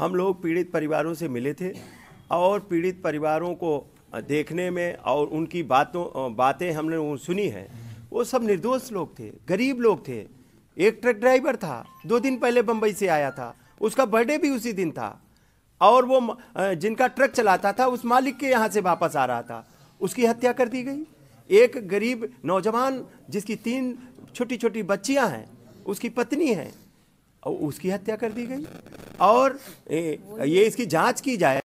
हम लोग पीड़ित परिवारों से मिले थे और पीड़ित परिवारों को देखने में और उनकी बातों बातें हमने सुनी है। वो सब निर्दोष लोग थे, गरीब लोग थे। एक ट्रक ड्राइवर था, दो दिन पहले बम्बई से आया था। उसका बर्थडे भी उसी दिन था। और वो जिनका ट्रक चलाता था, उस मालिक के यहाँ से वापस आ रहा था। उसकी हत्या कर दी गई। एक गरीब नौजवान जिसकी तीन छोटी छोटी बच्चियाँ हैं, उसकी पत्नी है। उसकी हत्या कर दी गई। और ये इसकी जाँच की जाए।